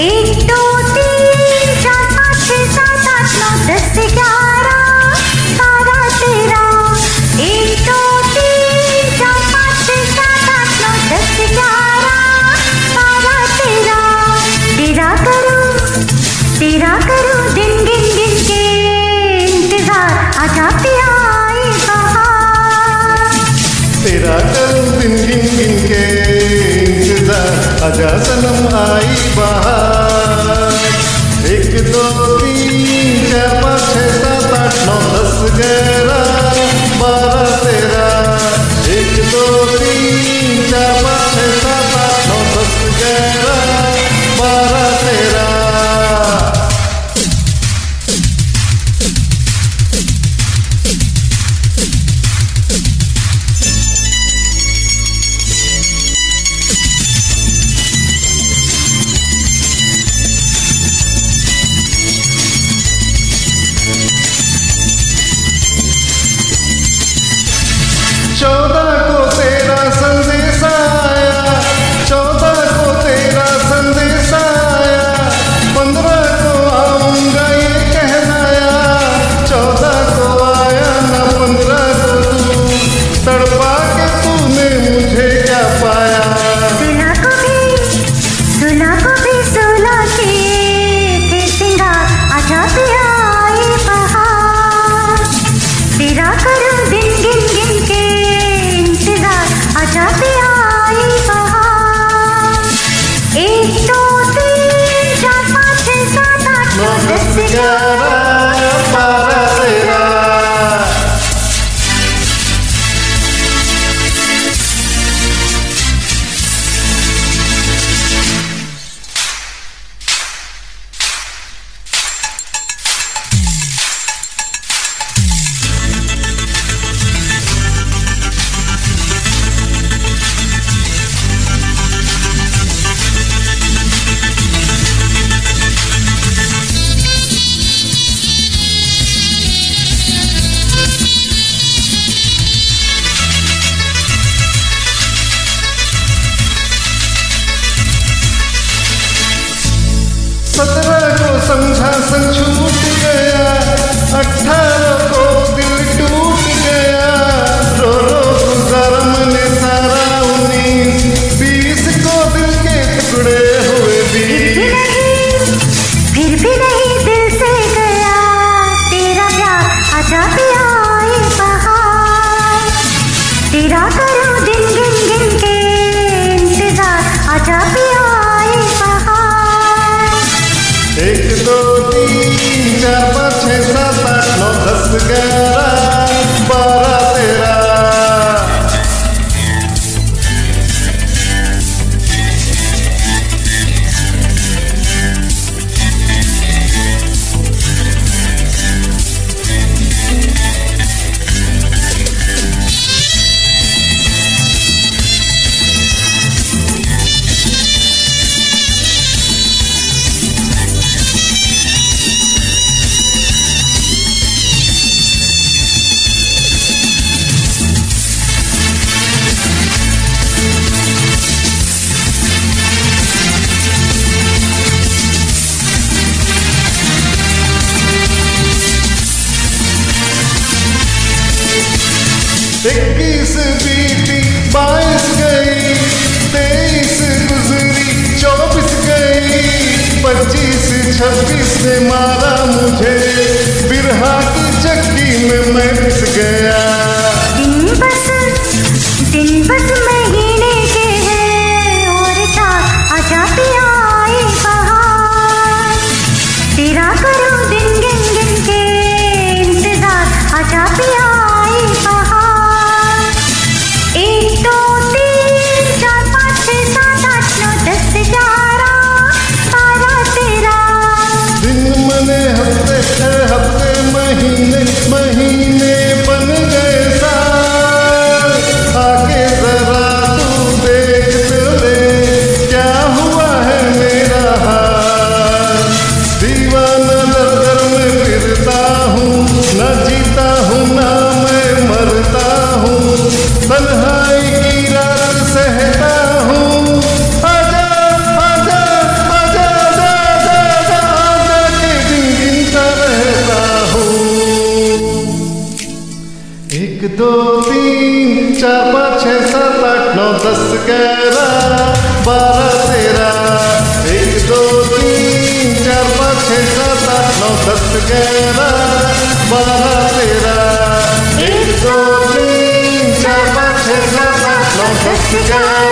एक, दो, तीन, चार, पाँच, छः, सात, आठ, नौ, दस, ग्यारह, बारह, तेरह। एक, दो, तीन, चार, पाँच, छः, सात, आठ, नौ, दस, ग्यारह, बारह, तेरह। तेरा करूँ तेरा करूँ, दिन गिन गिन के इंतज़ार, आजा पिया आए बहार। तेरा करूँ, दिन गिन गिन के इंतज़ार, आजा सनम आई दस समझा संग छूट गया, अठारह को दिल टूट गया। रो रो गुजारा मैंने सारा उन्नीस, बीस को दिल के टुकड़े हुए फिर भी नहीं फिर भी नहीं दिल से गया, तेरा प्यार तेरा करूँ दिन गिन गिन के इंतज़ार आजा एक दो तीन चार पाँच छः सात आठ नौ दस ग्यारह। इक्कीस बीती बाईस गई तेईस गुजरी चौबीस गई। पच्चीस छब्बीस ने मारा मुझे, बिरहा की चक्की में मैं पिस गया। दिन बस दिन बस दो तीन चार पाँच छः सात आठ नौ दस ग्यारह, बारह तेरह। एक दो तीन चार पाँच छः सात आठ नौ दस ग्यारह, बारह तेरह। एक दो तीन चार पाँच छः सात आठ नौ दस ग्यारह।